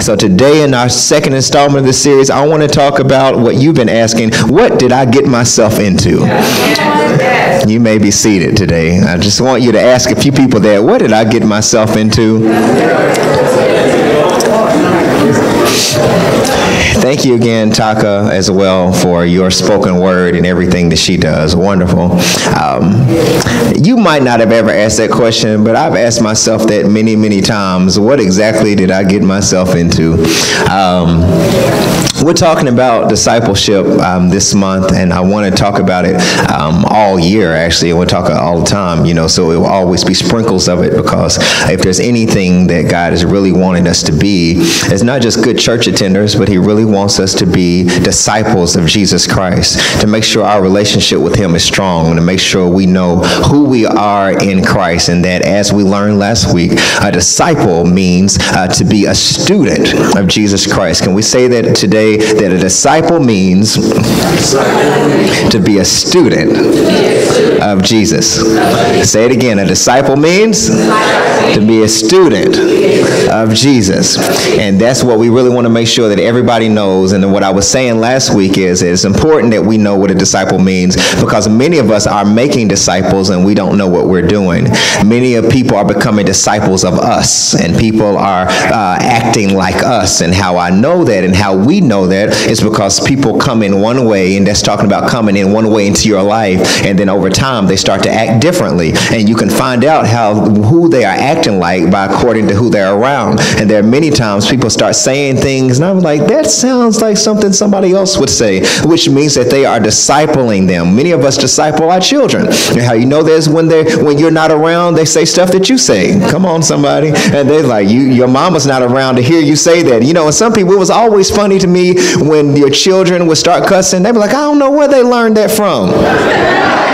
So today in our second installment of the series, I want to talk about what you've been asking. What did I get myself into? You may be seated today. I just want you to ask a few people there, what did I get myself into? Thank you again, Taka, as well, for your spoken word and everything that she does. Wonderful. Um, you might not have ever asked that question, but I've asked myself that many, many times. What exactly did I get myself into? Um, we're talking about discipleship um, this month, and I want to talk about it um, all year, actually. We'll talk all the time, you know, so it will always be sprinkles of it because if there's anything that God is really wanting us to be, it's not just good church attenders, but He really wants us to be disciples of Jesus Christ, to make sure our relationship with Him is strong, and to make sure we know who we are in Christ, and that as we learned last week, a disciple means uh, to be a student of Jesus Christ. Can we say that today that a disciple means to be a student of Jesus? Say it again. A disciple means to be a student of Jesus. And that's what we really want to make sure that everybody knows. And what I was saying last week is it's important that we know what a disciple means because many of us are making disciples and we don't know what we're doing. Many of people are becoming disciples of us and people are uh, acting like us. And how I know that and how we know that is because people come in one way and that's talking about coming in one way into your life and then over time they start to act differently and you can find out how who they are acting like by according to who they're around. And there are many times people start saying things, and I'm like, that sounds like something somebody else would say, which means that they are discipling them. Many of us disciple our children. And how you know this when they when you're not around, they say stuff that you say. Come on, somebody. And they're like, you your mama's not around to hear you say that. You know, and some people it was always funny to me when your children would start cussing, they'd be like, I don't know where they learned that from.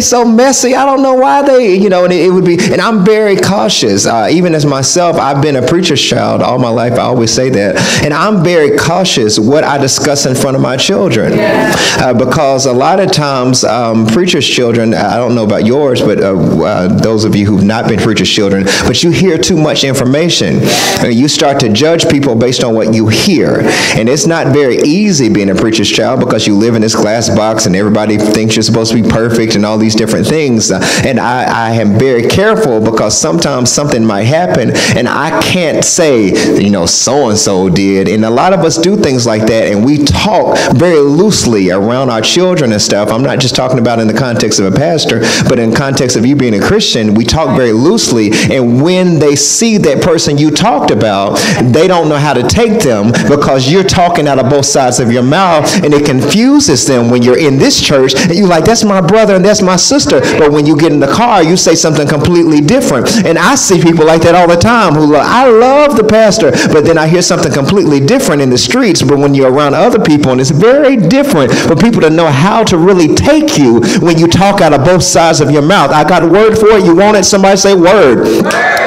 They so messy. I don't know why they, you know, and it, it would be, and I'm very cautious. Uh, even as myself, I've been a preacher's child all my life. I always say that. And I'm very cautious what I discuss in front of my children. Uh, because a lot of times, um, preacher's children, I don't know about yours, but uh, uh those of you who've not been preacher's children, but you hear too much information. And you start to judge people based on what you hear. And it's not very easy being a preacher's child because you live in this glass box and everybody thinks you're supposed to be perfect and all these different things. And I, I am very careful because sometimes something might happen and I can't say, you know, so and so did. And a lot of us do things like that and we talk very loosely around our children and stuff. I'm not just talking about in the context of a pastor, but in context of you being a Christian, we talk very loosely. And when they see that person you talked about, they don't know how to take them because you're talking out of both sides of your mouth and it confuses them when you're in this church and you're like, that's my brother and that's my sister. But when you get in the car, you say something completely different. And I see people like that all the time who love, I love the pastor, but then I hear something completely different in the streets. But when you're around other people, and it's very different for people to know how to really take you when you talk out of both sides of your mouth. I got a word for it. You want it? Somebody say word.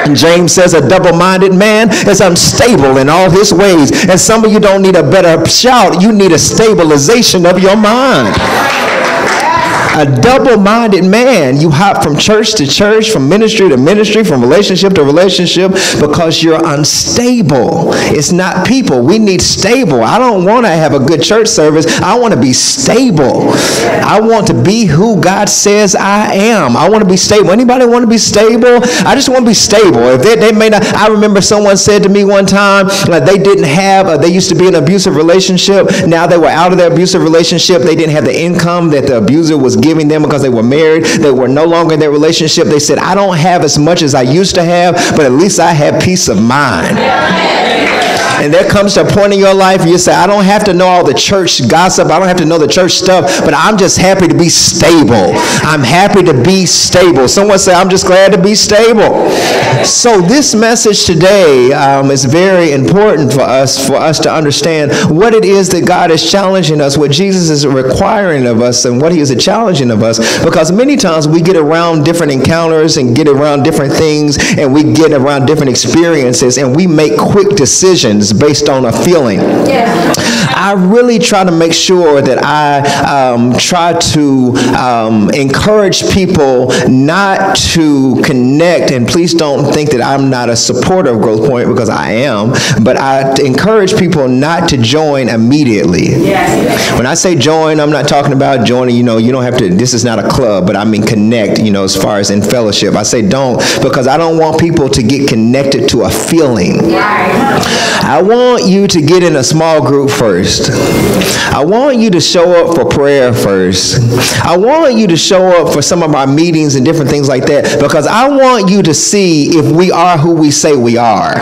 And James says a double-minded man is unstable in all his ways. And some of you don't need a better shout. You need a stabilization of your mind a double-minded man. You hop from church to church, from ministry to ministry, from relationship to relationship because you're unstable. It's not people. We need stable. I don't want to have a good church service. I want to be stable. I want to be who God says I am. I want to be stable. Anybody want to be stable? I just want to be stable. If they, they may not, I remember someone said to me one time, like they didn't have, they used to be in an abusive relationship. Now they were out of their abusive relationship. They didn't have the income that the abuser was giving them because they were married. They were no longer in their relationship. They said, I don't have as much as I used to have, but at least I have peace of mind. And there comes a point in your life you say, I don't have to know all the church gossip. I don't have to know the church stuff, but I'm just happy to be stable. I'm happy to be stable. Someone say, I'm just glad to be stable. So this message today um, is very important for us, for us to understand what it is that God is challenging us, what Jesus is requiring of us, and what he is challenging of us. Because many times we get around different encounters and get around different things, and we get around different experiences, and we make quick decisions based on a feeling. Yeah. I really try to make sure that I um, try to um, encourage people not to connect, and please don't think that I'm not a supporter of Growth Point because I am, but I encourage people not to join immediately. Yes. When I say join, I'm not talking about joining, you know, you don't have to, this is not a club, but I mean connect, you know, as far as in fellowship. I say don't because I don't want people to get connected to a feeling. I want you to get in a small group first. I want you to show up for prayer first. I want you to show up for some of our meetings and different things like that because I want you to see if we are who we say we are.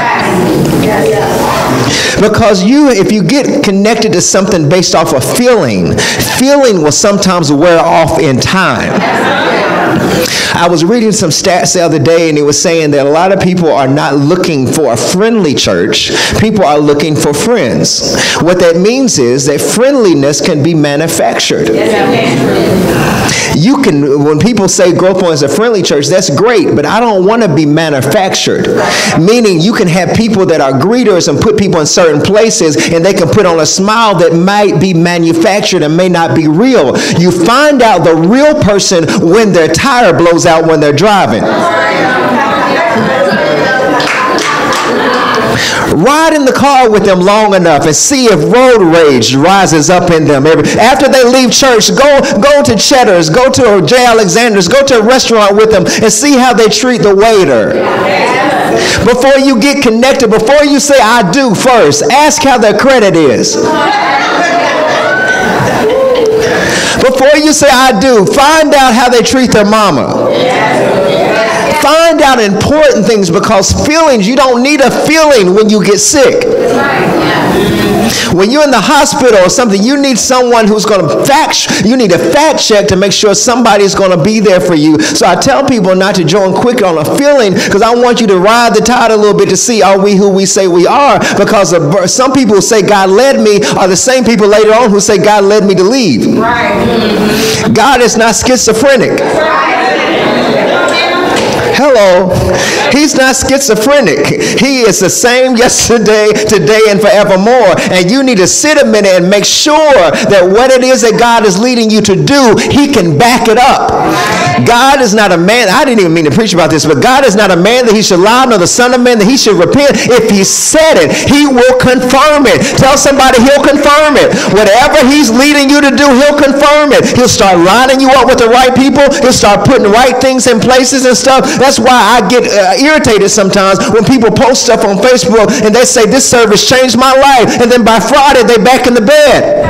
Because you, if you get connected to something based off of feeling, feeling will sometimes wear off in time. I was reading some stats the other day, and it was saying that a lot of people are not looking for a friendly church. People are looking for friends. What that means is that friendliness can be manufactured. You can, when people say Growth Point is a friendly church, that's great, but I don't want to be manufactured. Meaning you can have people that are greeters and put people in certain places, and they can put on a smile that might be manufactured and may not be real. You find out the real person when they're tire blows out when they're driving. Ride in the car with them long enough and see if road rage rises up in them. After they leave church, go, go to Cheddar's, go to J. Alexander's, go to a restaurant with them and see how they treat the waiter. Before you get connected, before you say I do first, ask how their credit is. Before you say I do, find out how they treat their mama. Find out important things because feelings, you don't need a feeling when you get sick. When you're in the hospital or something, you need someone who's going to fact, you need a fact check to make sure somebody's going to be there for you. So I tell people not to join quick on a feeling because I want you to ride the tide a little bit to see are we who we say we are. Because of, some people who say God led me are the same people later on who say God led me to leave. Right. God is not schizophrenic. Right. Hello. He's not schizophrenic. He is the same yesterday, today, and forevermore. And you need to sit a minute and make sure that what it is that God is leading you to do, He can back it up. God is not a man. I didn't even mean to preach about this, but God is not a man that He should lie, nor the Son of Man that He should repent. If He said it, He will confirm it. Tell somebody He'll confirm it. Whatever He's leading you to do, He'll confirm it. He'll start lining you up with the right people. He'll start putting right things in places and stuff. That's that's why I get uh, irritated sometimes when people post stuff on Facebook and they say, This service changed my life. And then by Friday, they're back in the bed.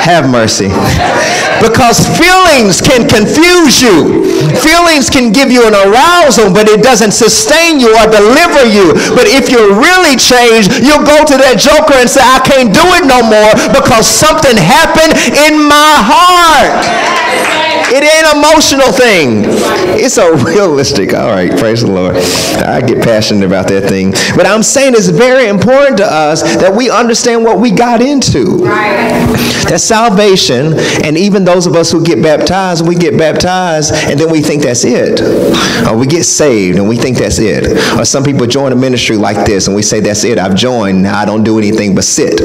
Have mercy. Because feelings can confuse you. Feelings can give you an arousal, but it doesn't sustain you or deliver you. But if you're really changed, you'll go to that joker and say, I can't do it no more because something happened in my heart. It ain't emotional thing. It's a realistic. All right, praise the Lord. I get passionate about that thing. But I'm saying it's very important to us that we understand what we got into. That salvation, and even those of us who get baptized, we get baptized and then we think that's it. Or we get saved and we think that's it. Or some people join a ministry like this and we say, that's it, I've joined, I don't do anything but sit.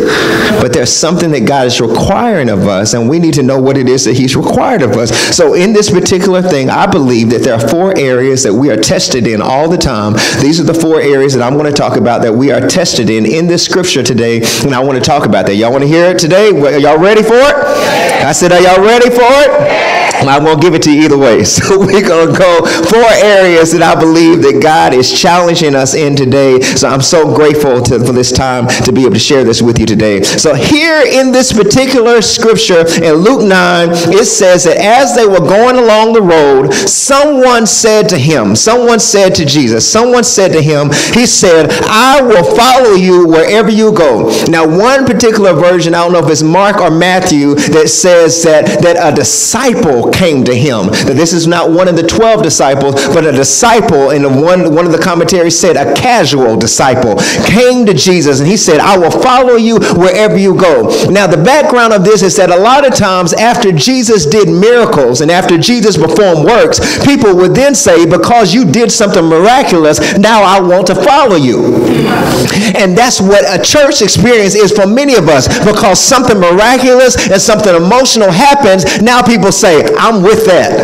But there's something that God is requiring of us, and we need to know what it is that He's required of us. So, in this particular thing, I believe that there are four areas that we are tested in all the time. These are the four areas that I'm going to talk about that we are tested in in this scripture today, and I want to talk about that. Y'all want to hear it today? Y'all ready for it? I said, Are y'all ready for it? I won't give it to you either way. So we're going to go four areas that I believe that God is challenging us in today. So I'm so grateful to, for this time to be able to share this with you today. So here in this particular scripture in Luke 9, it says that as they were going along the road, someone said to him, someone said to Jesus, someone said to him, he said, I will follow you wherever you go. Now, one particular version, I don't know if it's Mark or Matthew, that says that, that a disciple came to him. That this is not one of the 12 disciples, but a disciple, and one, one of the commentaries said a casual disciple, came to Jesus and he said, I will follow you wherever you go. Now, the background of this is that a lot of times after Jesus did miracles and after Jesus performed works, people would then say, Because you did something miraculous, now I want to follow you. And that's what a church experience is for many of us because something miraculous and something emotional happens. Now people say, I'm with that.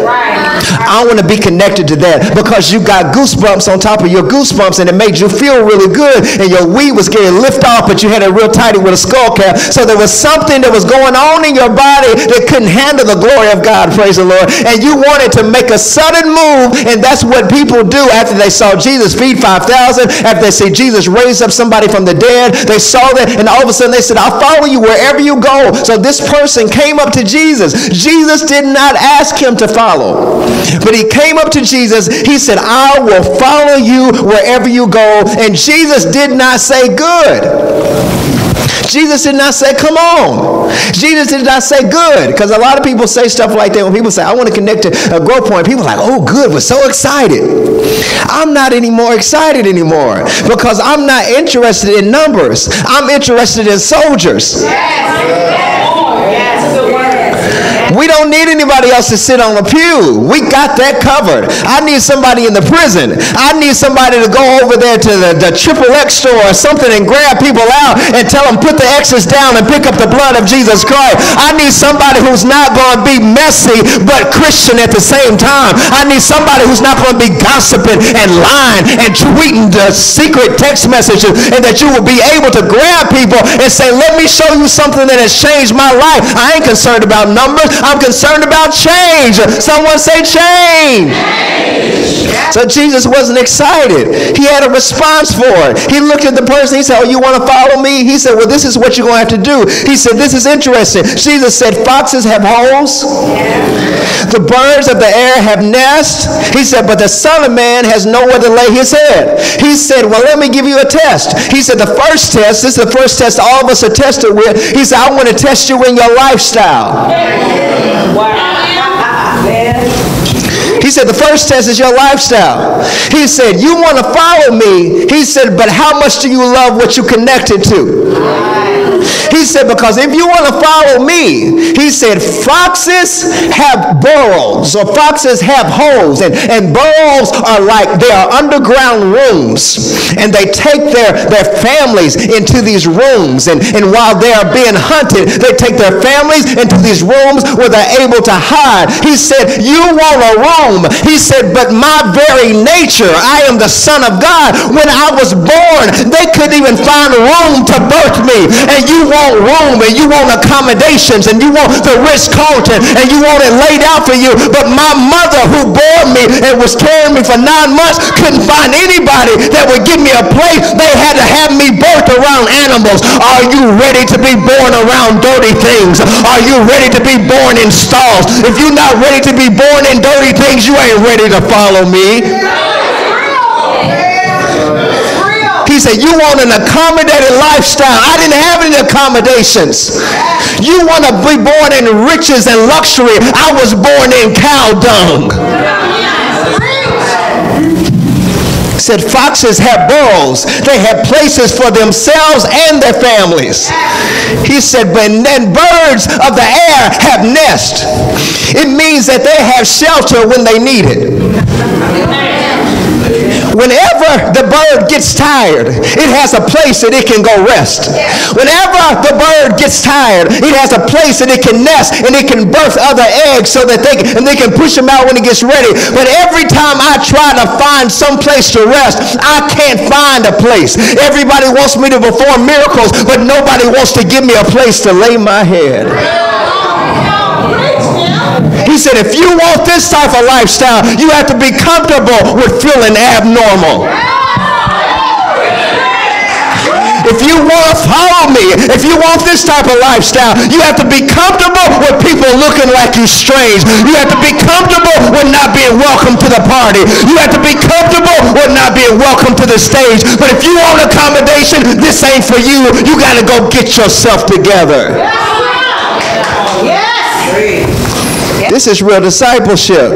I want to be connected to that because you got goosebumps on top of your goosebumps and it made you feel really good and your weed was getting lifted off, but you had it real tighty with a skull cap. So there was something that was going on in your body that couldn't handle the glory of God, praise the Lord. And you wanted to make a sudden move, and that's what people do after they saw Jesus feed 5,000, after they see Jesus raise up somebody from the dead. They saw that, and all of a sudden they said, I'll follow you wherever you go. So this person came up to Jesus. Jesus did not ask him to follow, but he came up to Jesus. He said, I will follow you wherever you go. And Jesus did not say, Good. Jesus did not say, come on. Jesus did not say good. Because a lot of people say stuff like that when people say, I want to connect to a growth point. People are like, oh, good. We're so excited. I'm not any more excited anymore because I'm not interested in numbers. I'm interested in soldiers. Yes. We don't need anybody else to sit on the pew. We got that covered. I need somebody in the prison. I need somebody to go over there to the, the triple X store or something and grab people out and tell them put the X's down and pick up the blood of Jesus Christ. I need somebody who's not going to be messy but Christian at the same time. I need somebody who's not going to be gossiping and lying and tweeting the secret text messages and that you will be able to grab people and say, let me show you something that has changed my life. I ain't concerned about numbers. I'm concerned about change. Someone say change. change. So Jesus wasn't excited. He had a response for it. He looked at the person. He said, oh, you want to follow me? He said, well, this is what you're going to have to do. He said, this is interesting. Jesus said, foxes have holes. The birds of the air have nests. He said, but the Son of Man has nowhere to lay his head. He said, well, let me give you a test. He said, the first test, this is the first test all of us are tested with. He said, I want to test you in your lifestyle. Guau. A ver. He said, the first test is your lifestyle. He said, you want to follow me. He said, but how much do you love what you connected to? He said, because if you want to follow me, he said, foxes have burrows or foxes have holes. And, and burrows are like, they are underground rooms. And they take their, their families into these rooms. And, and while they are being hunted, they take their families into these rooms where they're able to hide. He said, you want a room. He said, but my very nature, I am the son of God. When I was born, they couldn't even find room to birth me. And you want room and you want accommodations and you want the Ritz Carlton and you want it laid out for you. But my mother who bore me and was carrying me for nine months couldn't find anybody that would give me a place. They had to have me birthed around animals. Are you ready to be born around dirty things? Are you ready to be born in stalls? If you're not ready to be born in dirty things, you ain't ready to follow me. He said, You want an accommodated lifestyle. I didn't have any accommodations. You want to be born in riches and luxury. I was born in cow dung. Said foxes have burrows. They have places for themselves and their families. He said, but then birds of the air have nests. It means that they have shelter when they need it. Whenever the bird gets tired, it has a place that it can go rest. Whenever the bird gets tired, it has a place that it can nest and it can birth other eggs so that they and they can push them out when it gets ready. But every time I try to find some place to rest, I can't find a place. Everybody wants me to perform miracles, but nobody wants to give me a place to lay my head. He said, if you want this type of lifestyle, you have to be comfortable with feeling abnormal. If you want to follow me, if you want this type of lifestyle, you have to be comfortable with people looking like you strange. You have to be comfortable with not being welcome to the party. You have to be comfortable with not being welcome to the stage. But if you want accommodation, this ain't for you. You got to go get yourself together. Yes. This is real discipleship.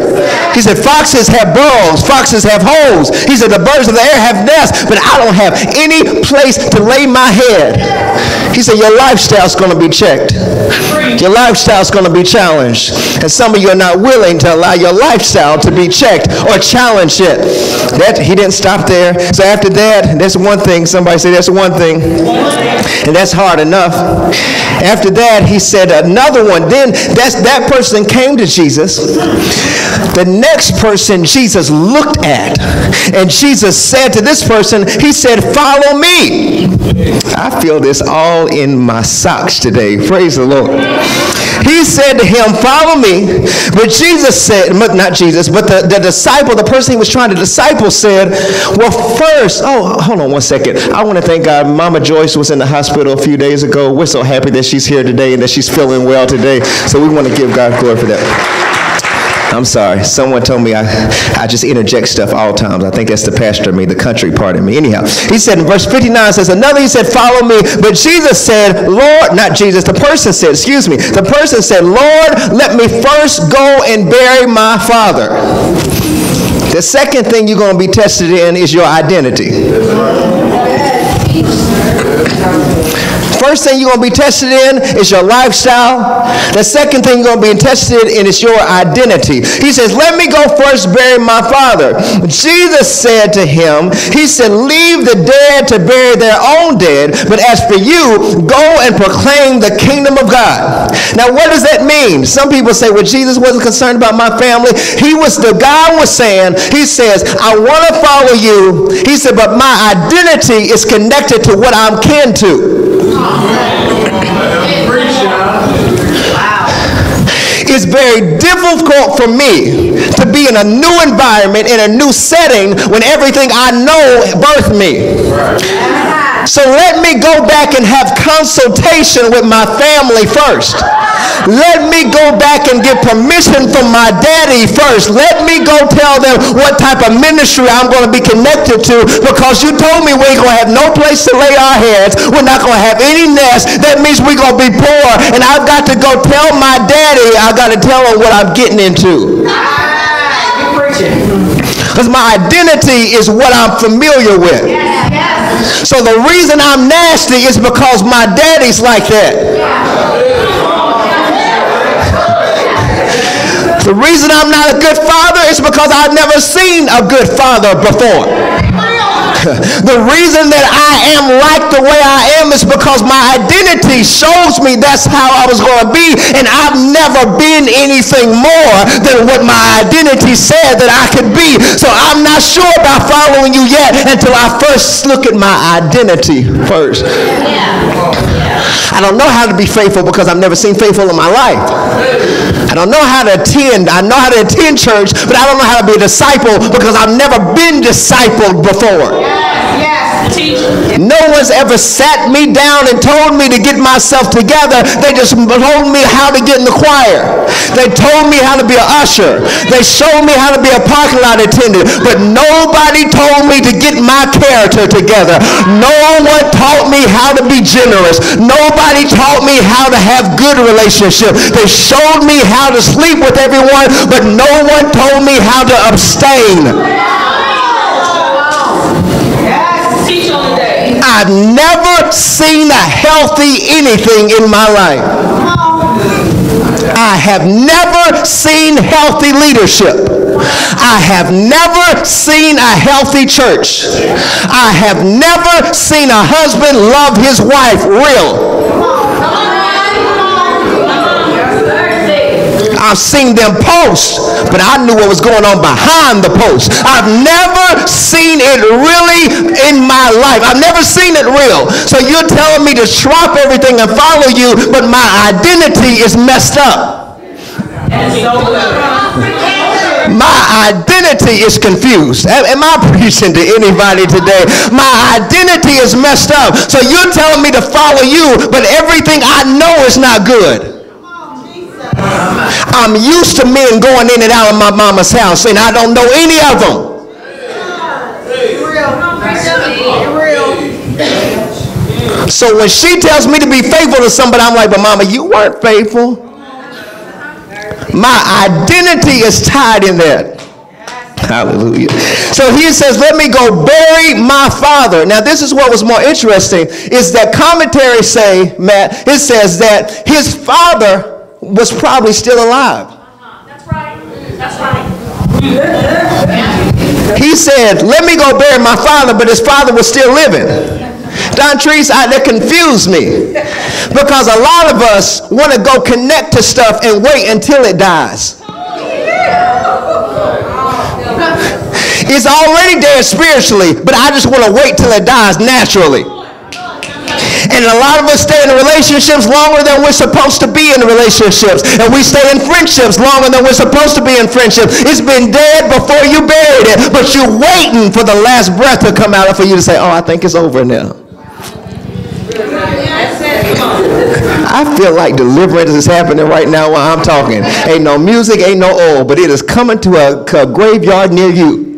He said, Foxes have burrows, foxes have holes. He said, The birds of the air have nests, but I don't have any place to lay my head. He said, Your lifestyle's going to be checked. Your lifestyle's going to be challenged. And some of you are not willing to allow your lifestyle to be checked or challenged yet. That, he didn't stop there. So after that, that's one thing. Somebody say, That's one thing. And that's hard enough. After that, he said another one. Then that's, that person came to Jesus. The next person Jesus looked at, and Jesus said to this person, He said, Follow me. I feel this all in my socks today. Praise the Lord. He said to him, Follow me. But Jesus said, not Jesus, but the, the disciple, the person he was trying to disciple said, Well, first, oh, hold on one second. I want to thank God. Mama Joyce was in the hospital a few days ago. We're so happy that she's here today and that she's feeling well today. So we want to give God glory for that. I'm sorry. Someone told me I, I just interject stuff all times. I think that's the pastor of me, the country part of me. Anyhow, he said in verse 59 says, Another he said, Follow me. But Jesus said, Lord, not Jesus, the person said, excuse me, the person said, Lord, let me first go and bury my father. The second thing you're going to be tested in is your identity. First thing you're going to be tested in is your lifestyle. The second thing you're going to be tested in is your identity. He says, Let me go first bury my father. Jesus said to him, He said, Leave the dead to bury their own dead, but as for you, go and proclaim the kingdom of God. Now, what does that mean? Some people say, Well, Jesus wasn't concerned about my family. He was, the God was saying, He says, I want to follow you. He said, But my identity is connected to what I'm kin to. It's very difficult for me to be in a new environment, in a new setting, when everything I know birthed me. So let me go back and have consultation with my family first. Let me go back and get permission from my daddy first. Let me go tell them what type of ministry I'm going to be connected to because you told me we ain't going to have no place to lay our heads. We're not going to have any nest. That means we're going to be poor. And I've got to go tell my daddy, I've got to tell him what I'm getting into. Because my identity is what I'm familiar with. So the reason I'm nasty is because my daddy's like that. The reason I'm not a good father is because I've never seen a good father before. the reason that I am like the way I am is because my identity shows me that's how I was going to be. And I've never been anything more than what my identity said that I could be. So I'm not sure about following you yet until I first look at my identity first. I don't know how to be faithful because I've never seen faithful in my life. I don't know how to attend. I know how to attend church, but I don't know how to be a disciple because I've never been discipled before. No one's ever sat me down and told me to get myself together. They just told me how to get in the choir. They told me how to be an usher. They showed me how to be a parking lot attendant. But nobody told me to get my character together. No one taught me how to be generous. Nobody taught me how to have good relationships. They showed me how to sleep with everyone, but no one told me how to abstain. I've never seen a healthy anything in my life. I have never seen healthy leadership. I have never seen a healthy church. I have never seen a husband love his wife real. I've seen them post, but I knew what was going on behind the post. I've never seen it really in my life. I've never seen it real. So you're telling me to drop everything and follow you, but my identity is messed up. My identity is confused. Am I preaching to anybody today? My identity is messed up. So you're telling me to follow you, but everything I know is not good. I'm used to men going in and out of my mama's house, and I don't know any of them. So when she tells me to be faithful to somebody, I'm like, but mama, you weren't faithful. My identity is tied in that. Hallelujah. So he says, let me go bury my father. Now, this is what was more interesting is that commentaries say, Matt, it says that his father was probably still alive. That's right. That's right. He said, let me go bury my father, but his father was still living. Don Treese, I, that confused me. Because a lot of us want to go connect to stuff and wait until it dies. It's already dead spiritually, but I just want to wait till it dies naturally. And a lot of us stay in relationships longer than we're supposed to be in relationships. And we stay in friendships longer than we're supposed to be in friendships. It's been dead before you buried it, but you're waiting for the last breath to come out for you to say, oh, I think it's over now. I feel like deliverance is happening right now while I'm talking. Ain't no music, ain't no oil, but it is coming to a, a graveyard near you.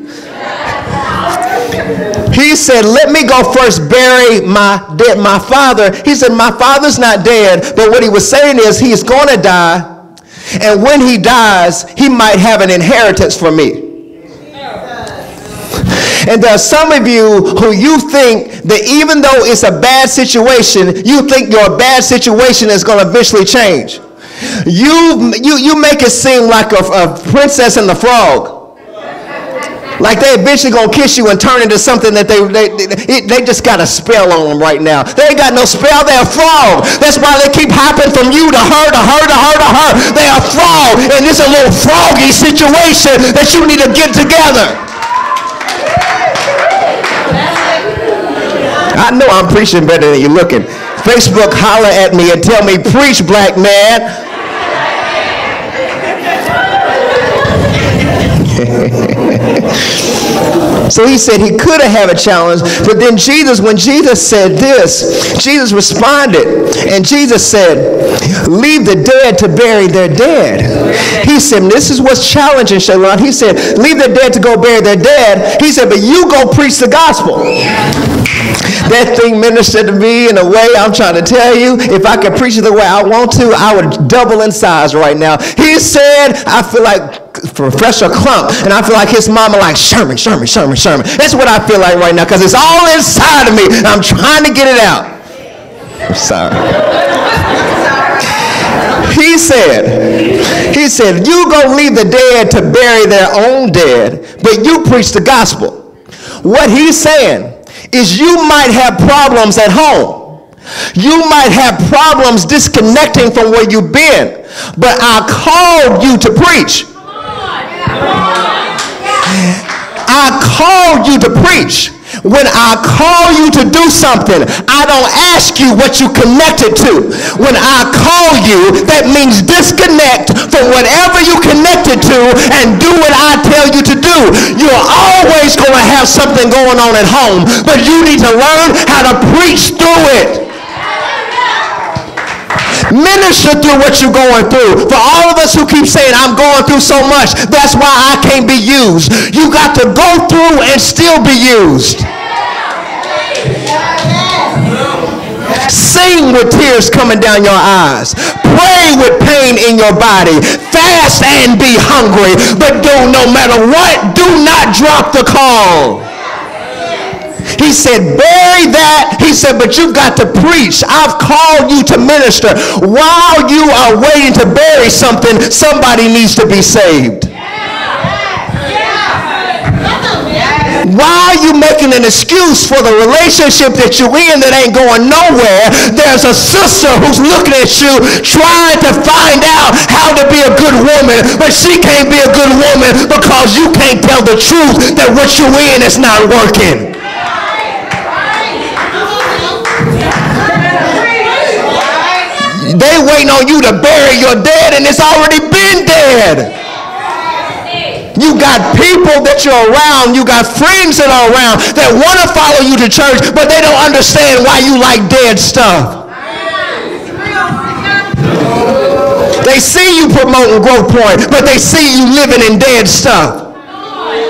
He said, Let me go first bury my dead my father. He said, My father's not dead, but what he was saying is he's gonna die. And when he dies, he might have an inheritance for me. And there are some of you who you think that even though it's a bad situation, you think your bad situation is going to eventually change. You, you, you make it seem like a, a princess and the frog. Like they eventually gonna kiss you and turn into something that they they, they, they just got a spell on them right now. They ain't got no spell, they're a frog. That's why they keep hopping from you to her to her to her to her. They're a frog, and it's a little froggy situation that you need to get together. I know I'm preaching better than you're looking. Facebook, holler at me and tell me, preach, black man. so he said he could have had a challenge, but then Jesus, when Jesus said this, Jesus responded, and Jesus said, Leave the dead to bury their dead. He said, This is what's challenging, Shalon. He said, Leave the dead to go bury their dead. He said, But you go preach the gospel. That thing ministered to me in a way I'm trying to tell you. If I could preach it the way I want to, I would double in size right now. He said, I feel like Professor Klump, and I feel like his mama like Sherman, Sherman, Sherman, Sherman. That's what I feel like right now because it's all inside of me. I'm trying to get it out. I'm sorry. He said, he said, you go leave the dead to bury their own dead, but you preach the gospel. What he's saying is you might have problems at home. You might have problems disconnecting from where you've been, but I called you to preach. I called you to preach. When I call you to do something, I don't ask you what you connected to. When I call you, that means disconnect from whatever you connected to and do what I tell you to do. You're always going to have something going on at home, but you need to learn how to preach through it. Minister through what you're going through. For all of us who keep saying, I'm going through so much, that's why I can't be used. You got to go through and still be used. Sing with tears coming down your eyes. Pray with pain in your body. Fast and be hungry. But do no matter what, do not drop the call. He said, bury that. He said, but you've got to preach. I've called you to minister. While you are waiting to bury something, somebody needs to be saved. Why are you making an excuse for the relationship that you're in that ain't going nowhere? There's a sister who's looking at you trying to find out how to be a good woman, but she can't be a good woman because you can't tell the truth that what you're in is not working. They waiting on you to bury your dead and it's already been dead. You got people that you're around, you got friends that are around that want to follow you to church, but they don't understand why you like dead stuff. They see you promoting growth point, but they see you living in dead stuff.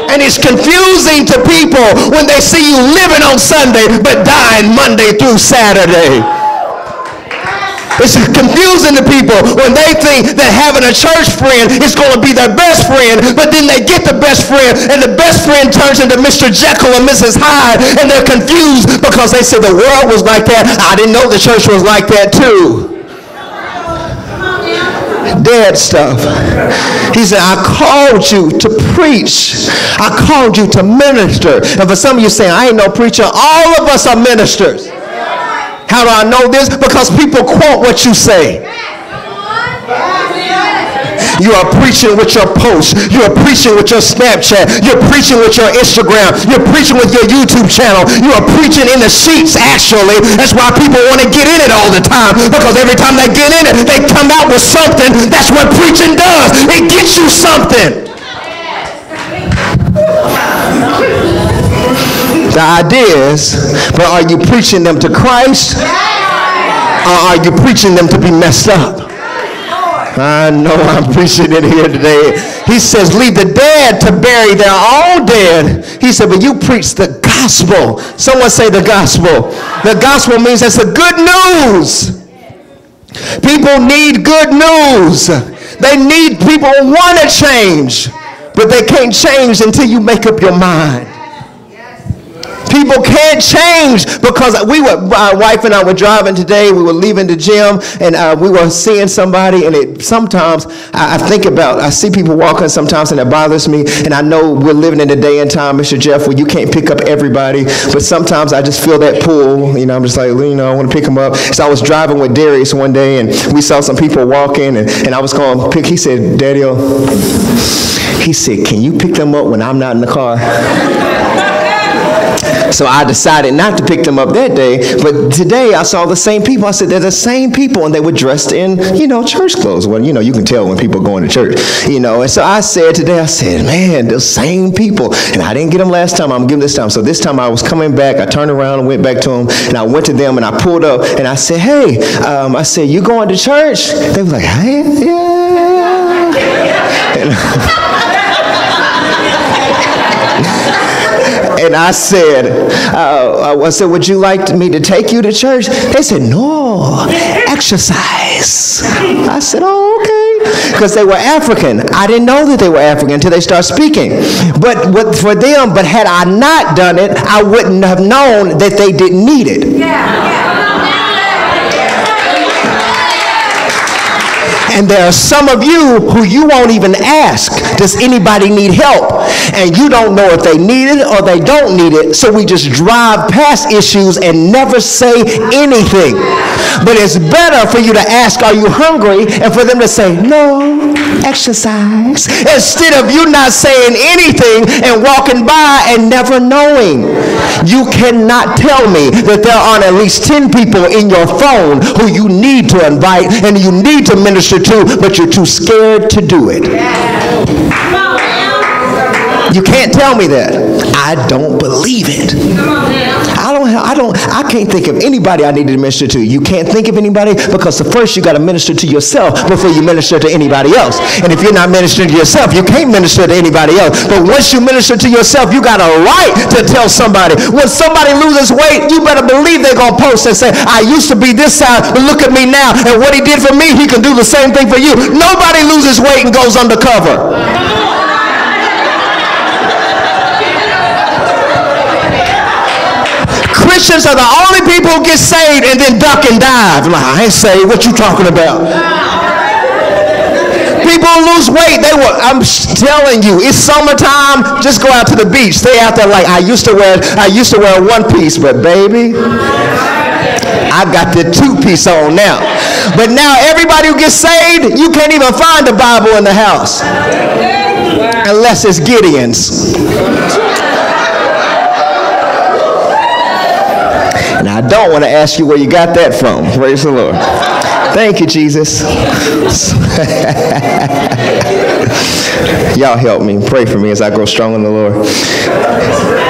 And it's confusing to people when they see you living on Sunday but dying Monday through Saturday. It's confusing to people when they think that having a church friend is going to be their best friend, but then they get the best friend, and the best friend turns into Mr. Jekyll and Mrs. Hyde, and they're confused because they say the world was like that. I didn't know the church was like that too dead stuff. He said, I called you to preach. I called you to minister. And for some of you saying, I ain't no preacher, all of us are ministers. How do I know this? Because people quote what you say. You are preaching with your post. You are preaching with your Snapchat. You're preaching with your Instagram. You're preaching with your YouTube channel. You are preaching in the sheets, actually. That's why people want to get in it all the time. Because every time they get in it, they come out with something. That's what preaching does. It gets you something. The ideas, but are you preaching them to Christ? Or are you preaching them to be messed up? I know I'm preaching it here today. He says, leave the dead to bury their own dead. He said, but you preach the gospel. Someone say the gospel. The gospel means that's the good news. People need good news. They need people want to change, but they can't change until you make up your mind. People can't change because we were, my wife and I were driving today. We were leaving the gym and uh, we were seeing somebody. And it sometimes I, I, think about, I see people walking sometimes and it bothers me. And I know we're living in the day and time, Mr. Jeff, where you can't pick up everybody. But sometimes I just feel that pull. You know, I'm just like, you know, I want to pick them up. So I was driving with Darius one day and we saw some people walking and, and I was going pick. He said, Daddy, he said, can you pick them up when I'm not in the car? So I decided not to pick them up that day. But today I saw the same people. I said, they're the same people. And they were dressed in, you know, church clothes. Well, you know, you can tell when people are going to church, you know. And so I said today, I said, man, the same people. And I didn't get them last time. I'm giving this time. So this time I was coming back. I turned around and went back to them. And I went to them and I pulled up and I said, hey, um, I said, you going to church? They were like, hey, yeah. and I said, uh, I said, would you like me to take you to church? They said, no, exercise. I said, oh, okay. Because they were African. I didn't know that they were African until they started speaking. But what, for them, but had I not done it, I wouldn't have known that they didn't need it. Yeah. And there are some of you who you won't even ask, does anybody need help? And you don't know if they need it or they don't need it. So we just drive past issues and never say anything. But it's better for you to ask, are you hungry? And for them to say, no, exercise. Instead of you not saying anything and walking by and never knowing. You cannot tell me that there aren't at least 10 people in your phone who you need to invite and you need to minister but you're too scared to do it. You can't tell me that. I don't believe it. I don't, I don't, I can't think of anybody I need to minister to. You can't think of anybody because the first you got to minister to yourself before you minister to anybody else. And if you're not ministering to yourself, you can't minister to anybody else. But once you minister to yourself, you got a right to tell somebody. When somebody loses weight, you better believe they're going to post and say, I used to be this size, but look at me now. And what he did for me, he can do the same thing for you. Nobody loses weight and goes undercover. Christians are the only people who get saved and then duck and dive. Like, I ain't saved. What you talking about? People lose weight. They were, I'm telling you, it's summertime. Just go out to the beach. Stay out there like I used to wear. I used to wear one piece, but baby, I got the two piece on now. But now everybody who gets saved, you can't even find the Bible in the house unless it's Gideon's. And I don't want to ask you where you got that from. Praise the Lord. Thank you, Jesus. Y'all help me. Pray for me as I grow strong in the Lord.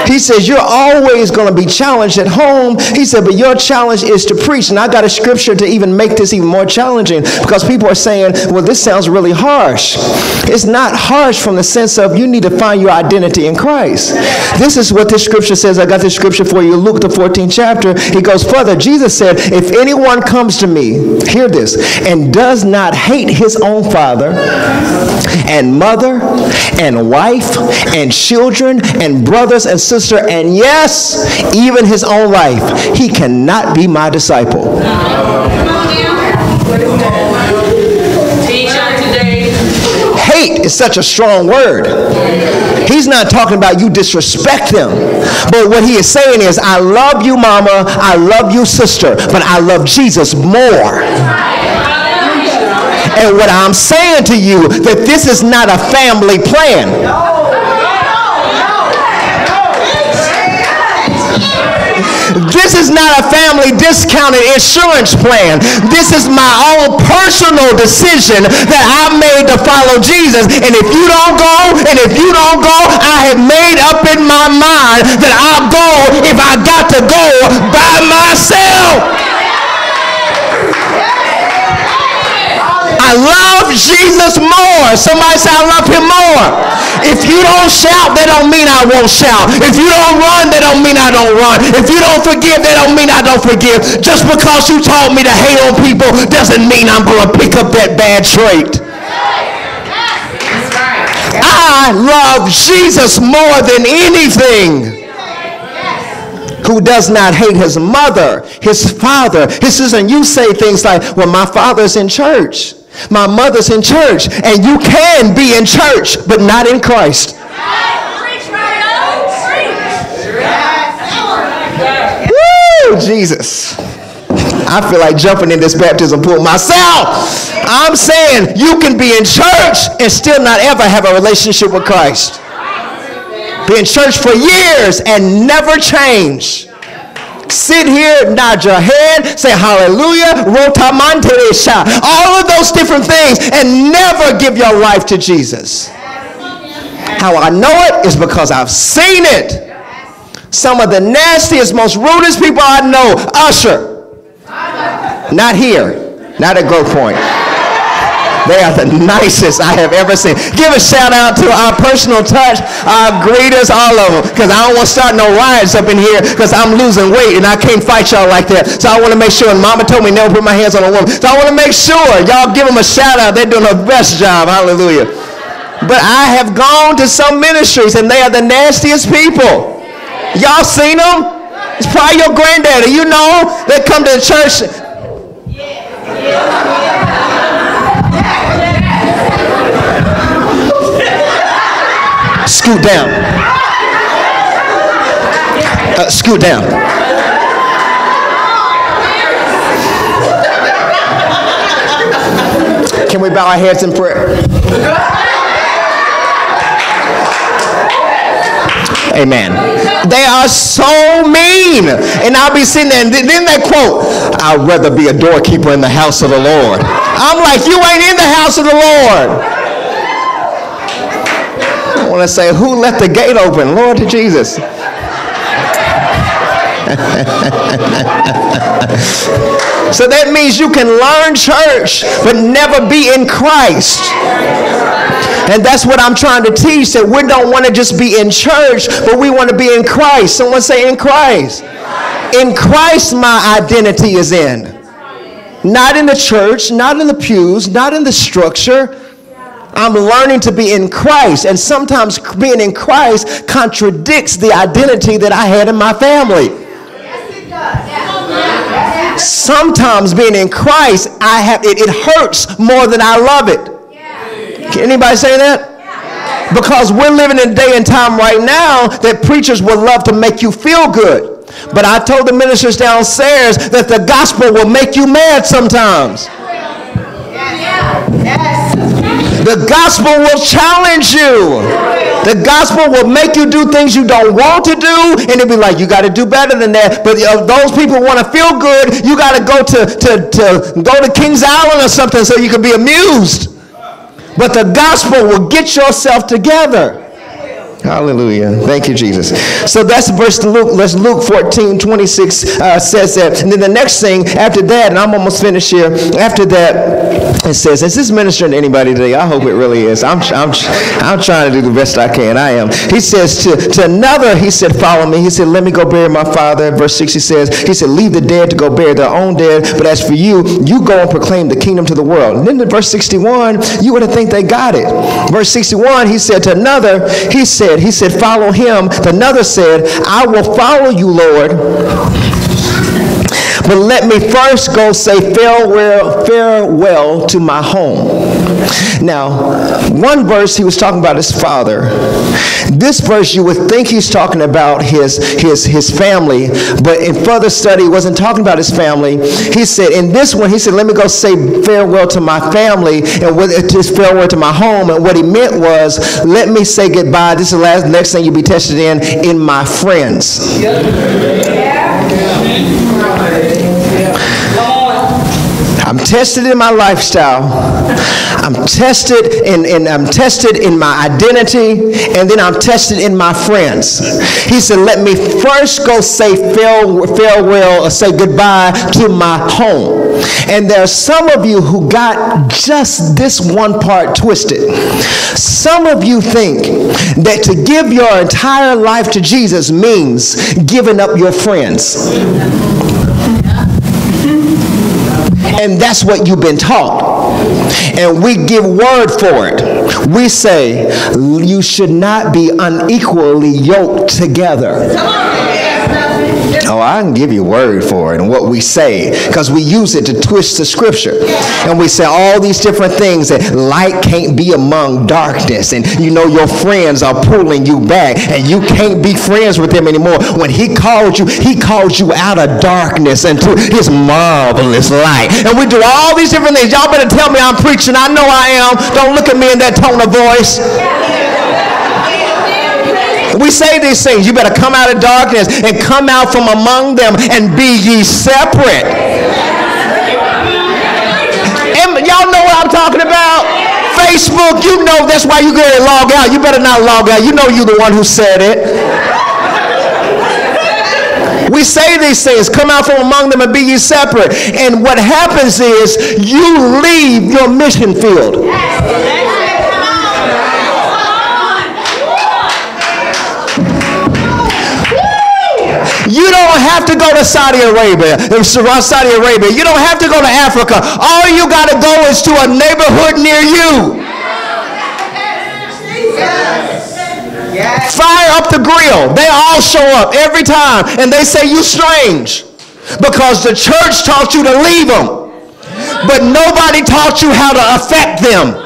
He says, You're always going to be challenged at home. He said, But your challenge is to preach. And I got a scripture to even make this even more challenging because people are saying, Well, this sounds really harsh. It's not harsh from the sense of you need to find your identity in Christ. This is what this scripture says. I got this scripture for you, Luke, the 14th chapter. He goes further. Jesus said, If anyone comes to me, hear this, and does not hate his own father and mother and wife and children and brothers and sister and yes, even his own life, he cannot be my disciple. Hate is such a strong word. He's not talking about you disrespect them. But what he is saying is, I love you, mama. I love you, sister. But I love Jesus more. And what I'm saying to you, that this is not a family plan. This is not a family discounted insurance plan. This is my own personal decision that I made to follow Jesus. And if you don't go, and if you don't go, I have made up in my mind that I'll go if I got to go by myself. I love Jesus more. Somebody say, I love him more. If you don't shout, that don't mean I won't shout. If you don't run, that don't mean I don't run. If you don't forgive, that don't mean I don't forgive. Just because you taught me to hate on people doesn't mean I'm going to pick up that bad trait. I love Jesus more than anything who does not hate his mother, his father, his sister. And you say things like, well, my father's in church. My mother's in church. And you can be in church, but not in Christ. Woo, Jesus. I feel like jumping in this baptism pool myself. I'm saying you can be in church and still not ever have a relationship with Christ. Be in church for years and never change. Sit here, nod your head, say hallelujah, rotamante all of those different things, and never give your life to Jesus. How I know it is because I've seen it. Some of the nastiest, most rudest people I know, Usher. Not here, not at Growth Point. They are the nicest I have ever seen. Give a shout out to our personal touch, our greeters, all of them, because I don't want to start no riots up in here because I'm losing weight and I can't fight y'all like that. So I want to make sure, and mama told me never put my hands on a woman. So I want to make sure y'all give them a shout out. They're doing the best job. Hallelujah. But I have gone to some ministries and they are the nastiest people. Y'all seen them? It's probably your granddaddy. You know, they come to the church. Scoot down. Uh, scoot down. Can we bow our heads in prayer? Amen. They are so mean. And I'll be sitting there, and then they quote, I'd rather be a doorkeeper in the house of the Lord. I'm like, you ain't in the house of the Lord. Want to say, who left the gate open? Lord to Jesus. so that means you can learn church, but never be in Christ. And that's what I'm trying to teach that we don't want to just be in church, but we want to be in Christ. Someone say, in Christ. In Christ, my identity is in. Not in the church, not in the pews, not in the structure, I'm learning to be in Christ. And sometimes being in Christ contradicts the identity that I had in my family. Sometimes being in Christ, I have it, it hurts more than I love it. Can anybody say that? Because we're living in a day and time right now that preachers would love to make you feel good. But I told the ministers downstairs that the gospel will make you mad sometimes. The gospel will challenge you. The gospel will make you do things you don't want to do, and it'll be like, you got to do better than that. But uh, those people want to feel good, you got to go to, to, to go to Kings Island or something so you can be amused. But the gospel will get yourself together. Hallelujah. Thank you, Jesus. So that's verse Luke. Let's Luke 14, 26 uh, says that. And then the next thing after that, and I'm almost finished here. After that, it says, is this ministering to anybody today? I hope it really is. I'm, I'm, I'm trying to do the best I can. I am. He says to, to another, he said, follow me. He said, let me go bury my father. Verse 6, he says, he said, leave the dead to go bury their own dead. But as for you, you go and proclaim the kingdom to the world. And then in verse 61, you would have think they got it. Verse 61, he said to another, he said, said, he said, follow him. Another said, I will follow you, Lord. But let me first go say farewell, farewell to my home. Now, one verse he was talking about his father. This verse you would think he's talking about his, his, his family, but in further study he wasn't talking about his family. He said, in this one, he said, let me go say farewell to my family and with, just farewell to my home. And what he meant was, let me say goodbye. This is the last, next thing you'll be tested in, in my friends. I'm tested in my lifestyle. I'm tested in, in, I'm tested in my identity, and then I'm tested in my friends. He said, let me first go say farewell or say goodbye to my home. And there are some of you who got just this one part twisted. Some of you think that to give your entire life to Jesus means giving up your friends. And that's what you've been taught. And we give word for it. We say, you should not be unequally yoked together. Oh, I can give you word for it and what we say because we use it to twist the scripture. And we say all these different things that light can't be among darkness. And you know your friends are pulling you back and you can't be friends with them anymore. When he called you, he called you out of darkness into his marvelous light. And we do all these different things. Y'all better tell me I'm preaching. I know I am. Don't look at me in that tone of voice. We say these things. You better come out of darkness and come out from among them and be ye separate. And y'all know what I'm talking about? Facebook, you know that's why you go to log out. You better not log out. You know you're the one who said it. We say these things, come out from among them and be ye separate. And what happens is you leave your mission field. You don't have to go to Saudi Arabia, Saudi Arabia. You don't have to go to Africa. All you got to go is to a neighborhood near you. Fire up the grill. They all show up every time and they say you strange because the church taught you to leave them, but nobody taught you how to affect them.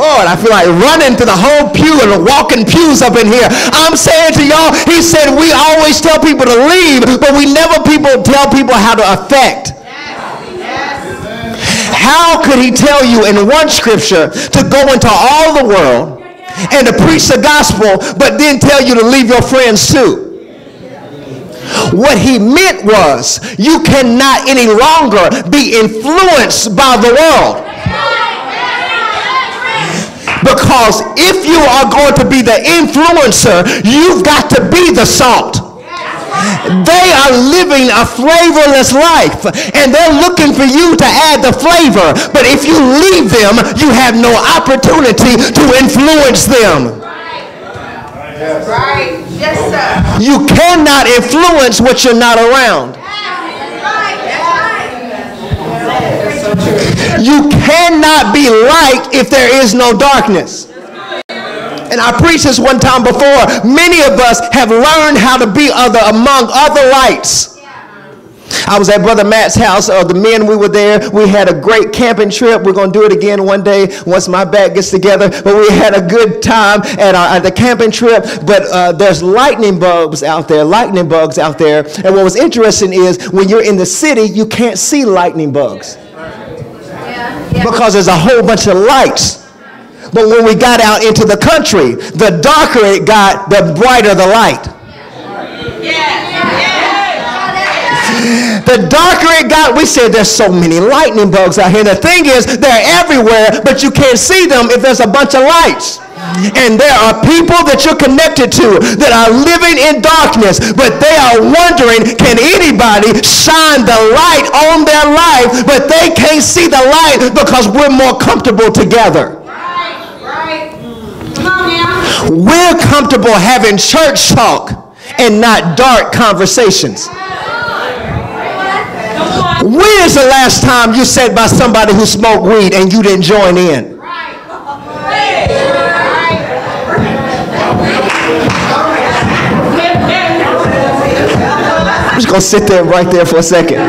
Lord, I feel like running to the whole pew and walking pews up in here. I'm saying to y'all, he said we always tell people to leave, but we never people tell people how to affect. How could he tell you in one scripture to go into all the world and to preach the gospel, but then tell you to leave your friends too? What he meant was you cannot any longer be influenced by the world. Because if you are going to be the influencer, you've got to be the salt. They are living a flavorless life and they're looking for you to add the flavor. But if you leave them, you have no opportunity to influence them. Right. Yes, sir. You cannot influence what you're not around. You cannot be light if there is no darkness. And I preached this one time before. Many of us have learned how to be other among other lights. I was at Brother Matt's house. Uh, the men, we were there. We had a great camping trip. We're going to do it again one day once my back gets together. But we had a good time at, our, at the camping trip. But uh, there's lightning bugs out there, lightning bugs out there. And what was interesting is when you're in the city, you can't see lightning bugs because there's a whole bunch of lights. But when we got out into the country, the darker it got, the brighter the light. The darker it got, we said there's so many lightning bugs out here. The thing is, they're everywhere, but you can't see them if there's a bunch of lights. And there are people that you're connected to that are living in darkness, but they are wondering, can anybody shine the light on their life? But they can't see the light because we're more comfortable together. We're comfortable having church talk and not dark conversations. When is the last time you sat by somebody who smoked weed and you didn't join in? I'm just going to sit there right there for a second.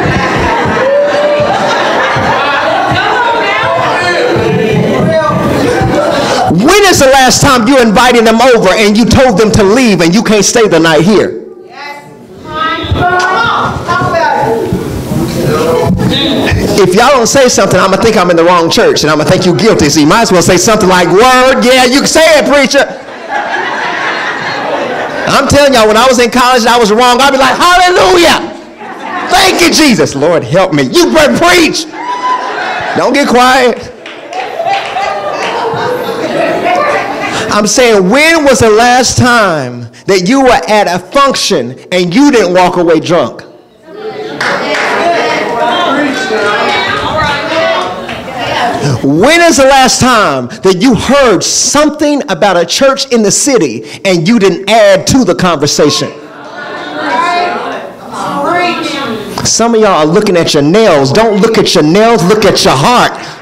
When is the last time you invited them over and you told them to leave and you can't stay the night here? If y'all don't say something, I'm gonna think I'm in the wrong church and I'm gonna think you guilty. So you might as well say something like, "Word, yeah, you can say it, preacher." I'm telling y'all, when I was in college and I was wrong, I'd be like, "Hallelujah, thank you, Jesus, Lord, help me." You better preach. Don't get quiet. I'm saying, when was the last time that you were at a function and you didn't walk away drunk? When is the last time that you heard something about a church in the city and you didn't add to the conversation? Some of y'all are looking at your nails. Don't look at your nails, look at your heart.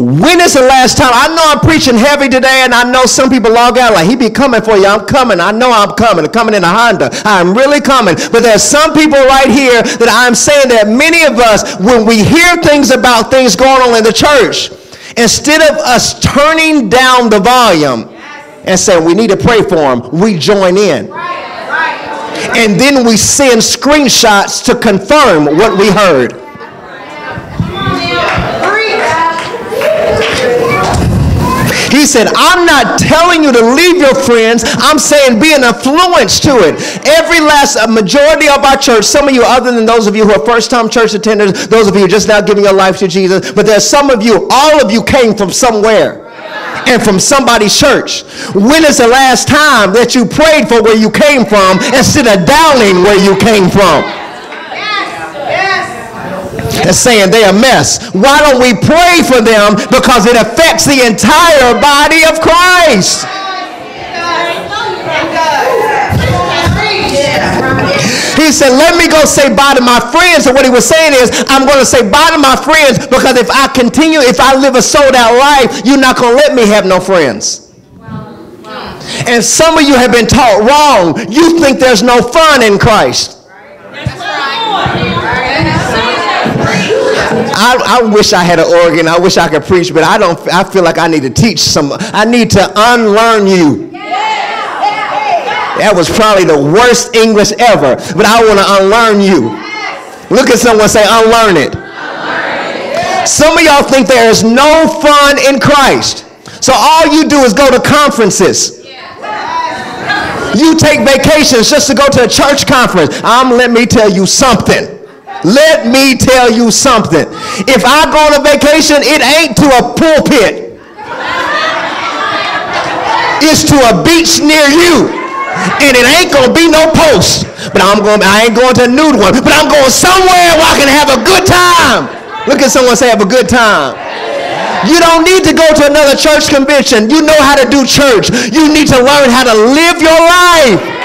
When is the last time? I know I'm preaching heavy today, and I know some people log out like, he be coming for you. I'm coming. I know I'm coming. I'm coming in a Honda. I'm really coming. But there's some people right here that I'm saying that many of us, when we hear things about things going on in the church, instead of us turning down the volume and saying we need to pray for them, we join in. And then we send screenshots to confirm what we heard. He said, I'm not telling you to leave your friends. I'm saying be an influence to it. Every last uh, majority of our church, some of you, other than those of you who are first time church attenders, those of you just now giving your life to Jesus, but there's some of you, all of you came from somewhere and from somebody's church. When is the last time that you prayed for where you came from instead of downing where you came from? And saying they're a mess. Why don't we pray for them? Because it affects the entire body of Christ. He said, let me go say bye to my friends. And what he was saying is, I'm going to say bye to my friends because if I continue, if I live a sold out life, you're not going to let me have no friends. And some of you have been taught wrong. You think there's no fun in Christ. I, I wish I had an organ. I wish I could preach, but I don't. I feel like I need to teach some. I need to unlearn you. That was probably the worst English ever, but I want to unlearn you. Look at someone say, unlearn it. Some of y'all think there is no fun in Christ. So all you do is go to conferences. You take vacations just to go to a church conference. I'm let me tell you something. Let me tell you something. If I go on a vacation, it ain't to a pulpit. It's to a beach near you. And it ain't gonna be no post. But I'm going I ain't going to a nude one. But I'm going somewhere where I can have a good time. Look at someone say have a good time. You don't need to go to another church convention. You know how to do church. You need to learn how to live your life.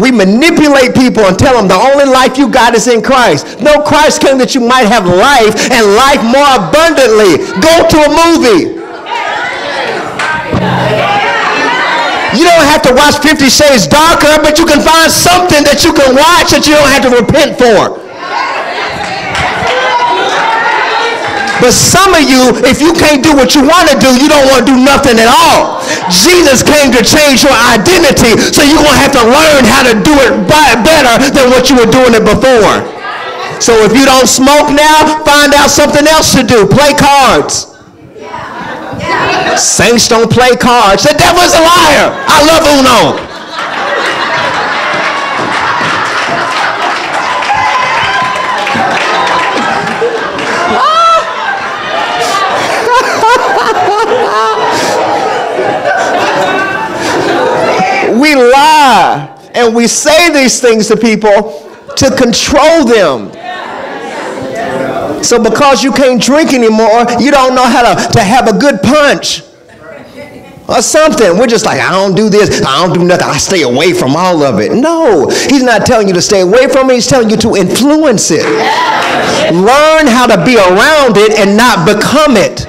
We manipulate people and tell them the only life you got is in Christ. No, Christ came that you might have life and life more abundantly. Go to a movie. You don't have to watch Fifty Shades Darker, but you can find something that you can watch that you don't have to repent for. But some of you, if you can't do what you want to do, you don't want to do nothing at all. Jesus came to change your identity, so you're going to have to learn how to do it better than what you were doing it before. So if you don't smoke now, find out something else to do. Play cards. Saints don't play cards. The devil's a liar. I love Uno. We lie and we say these things to people to control them. So because you can't drink anymore, you don't know how to, to have a good punch or something. We're just like, I don't do this, I don't do nothing, I stay away from all of it. No, he's not telling you to stay away from it, he's telling you to influence it. Learn how to be around it and not become it.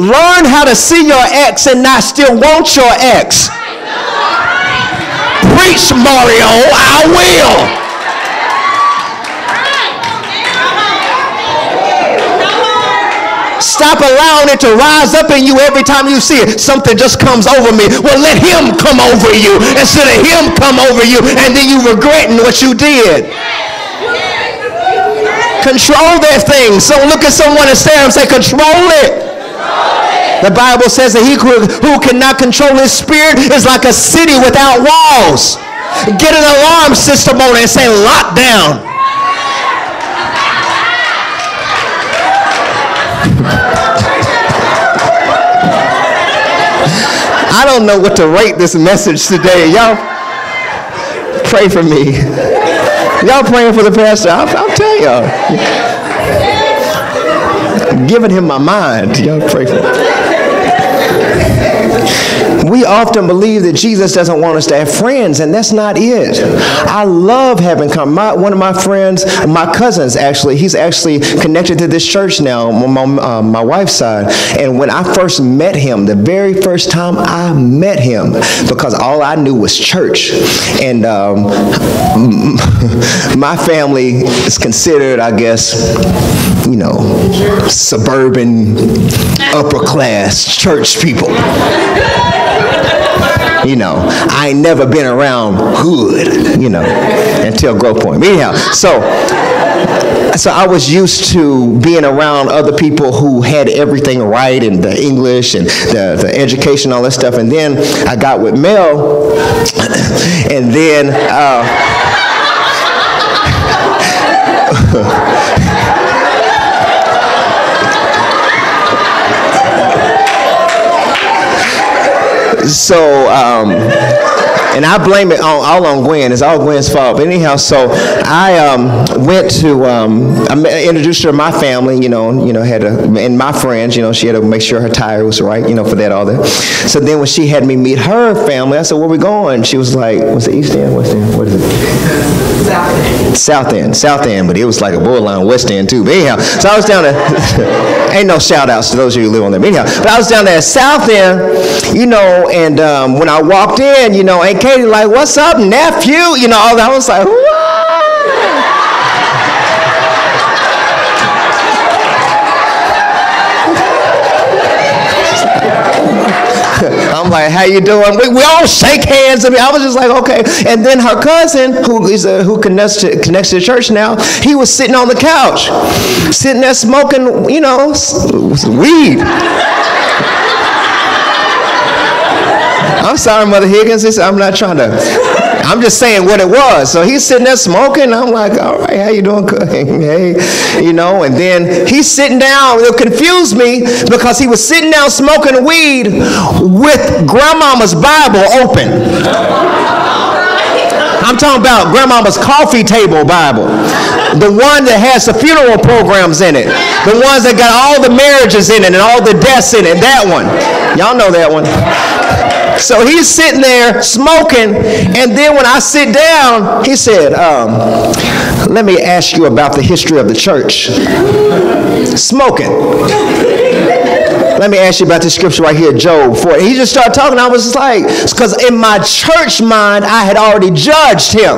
Learn how to see your ex and not still want your ex. Preach, Mario, I will. Stop allowing it to rise up in you every time you see it. Something just comes over me. Well, let him come over you instead of him come over you and then you regretting what you did. Control that thing. So look at someone and stare and say, control it. The Bible says that he who, cannot control his spirit is like a city without walls. Get an alarm system on it and say lockdown. I don't know what to rate this message today. Y'all pray for me. Y'all praying for the pastor. I'll, I'll tell y'all. Giving him my mind. Y'all pray for me often believe that Jesus doesn't want us to have friends, and that's not it. I love having come. My, one of my friends, my cousins actually, he's actually connected to this church now, my, uh, my wife's side. And when I first met him, the very first time I met him, because all I knew was church, and um, my family is considered, I guess, you know, suburban, upper class church people. You know, I ain't never been around hood, you know, until Growth Point. anyhow, so so I was used to being around other people who had everything right and the English and the, the education, all that stuff. And then I got with Mel, and then. Uh, so um, and I blame it all, all, on Gwen. It's all Gwen's fault. But anyhow, so I um, went to um, I introduced her to my family. You know, you know, had to, and my friends. You know, she had to make sure her tire was right. You know, for that all that. So then when she had me meet her family, I said, "Where we going?" She was like, "What's the East End? West End? What is it?" South End. South End, South End, but it was like a borderline West End too. But anyhow, so I was down there. ain't no shout outs to those of you who live on there. Anyhow, but I was down there at South End, you know, and um, when I walked in, you know, Aunt Katie like, what's up, nephew? You know, I was like, what? I'm like, how you doing? We, we all shake hands. I mean, I was just like, okay. And then her cousin, who is a, who connects to, connects to the church now, he was sitting on the couch, sitting there smoking, you know, weed. I'm sorry, Mother Higgins. I'm not trying to I'm just saying what it was. So he's sitting there smoking. I'm like, all right, how you doing? hey, you know, and then he's sitting down. It confused me because he was sitting down smoking weed with grandmama's Bible open. I'm talking about grandmama's coffee table Bible. The one that has the funeral programs in it. The ones that got all the marriages in it and all the deaths in it. That one. Y'all know that one. So he's sitting there smoking, and then when I sit down, he said, um, Let me ask you about the history of the church. Smoking. Let me ask you about this scripture right here, Job 4. He just started talking. I was just like, because in my church mind, I had already judged him.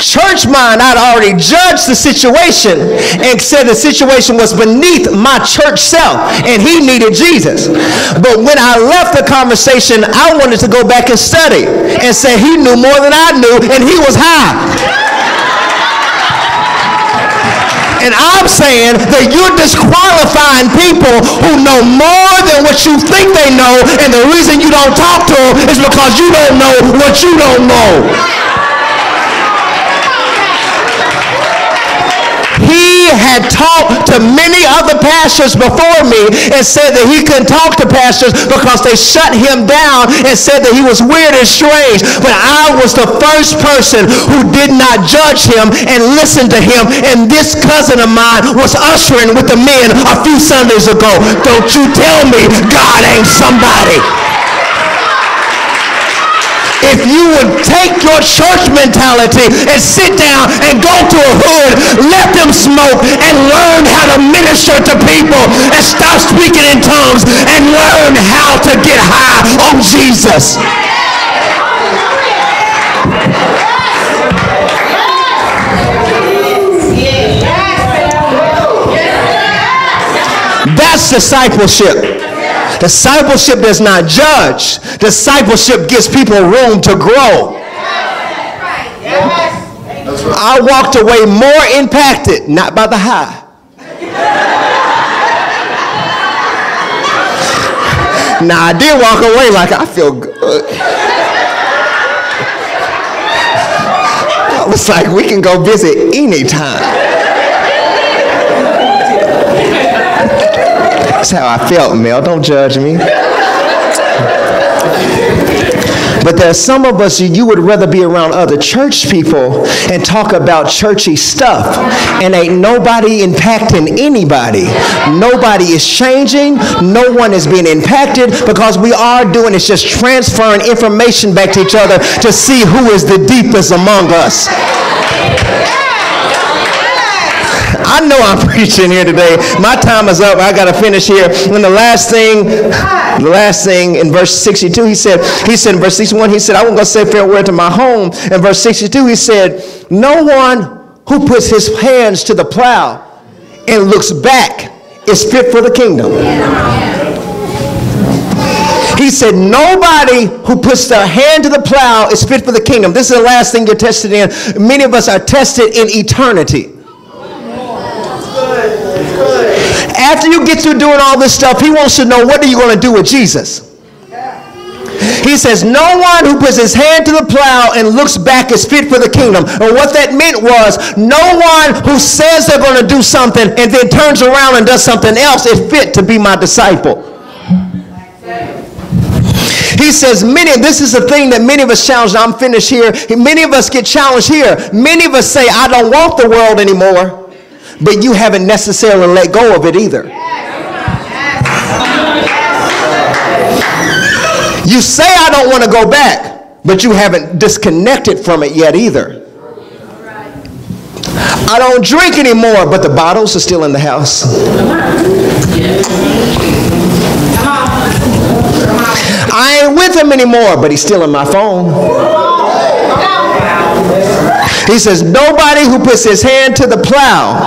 Church mind, I'd already judged the situation and said the situation was beneath my church self and he needed Jesus. But when I left the conversation, I wanted to go back and study and say he knew more than I knew and he was high. And I'm saying that you're disqualifying people who know more than what you think they know. And the reason you don't talk to them is because you don't know what you don't know. He had talked to many other pastors before me and said that he couldn't talk to pastors because they shut him down and said that he was weird and strange. But I was the first person who did not judge him and listen to him. And this cousin of mine was ushering with the men a few Sundays ago. Don't you tell me God ain't somebody. If you would take your church mentality and sit down and go to a hood, let them smoke and learn how to minister to people and stop speaking in tongues and learn how to get high on Jesus. That's discipleship. Discipleship does not judge. Discipleship gives people room to grow. I walked away more impacted, not by the high. now I did walk away like I feel good. I was like, we can go visit anytime. That's how I felt, Mel. Don't judge me. But there's some of us you would rather be around other church people and talk about churchy stuff. And ain't nobody impacting anybody. Nobody is changing. No one is being impacted because we are doing is just transferring information back to each other to see who is the deepest among us. I know I'm preaching here today. My time is up. I got to finish here. And the last thing, the last thing in verse 62, he said, he said in verse 61, he said, I won't go say farewell to my home. In verse 62, he said, no one who puts his hands to the plow and looks back is fit for the kingdom. He said, Nobody who puts their hand to the plow is fit for the kingdom. This is the last thing you're tested in. Many of us are tested in eternity. After you get through doing all this stuff, he wants to know what are you going to do with Jesus? He says, No one who puts his hand to the plow and looks back is fit for the kingdom. And what that meant was, no one who says they're going to do something and then turns around and does something else is fit to be my disciple. He says, many, this is the thing that many of us challenge. I'm finished here. Many of us get challenged here. Many of us say, I don't want the world anymore but you haven't necessarily let go of it either. You say, I don't want to go back, but you haven't disconnected from it yet either. I don't drink anymore, but the bottles are still in the house. I ain't with him anymore, but he's still in my phone. He says, Nobody who puts his hand to the plow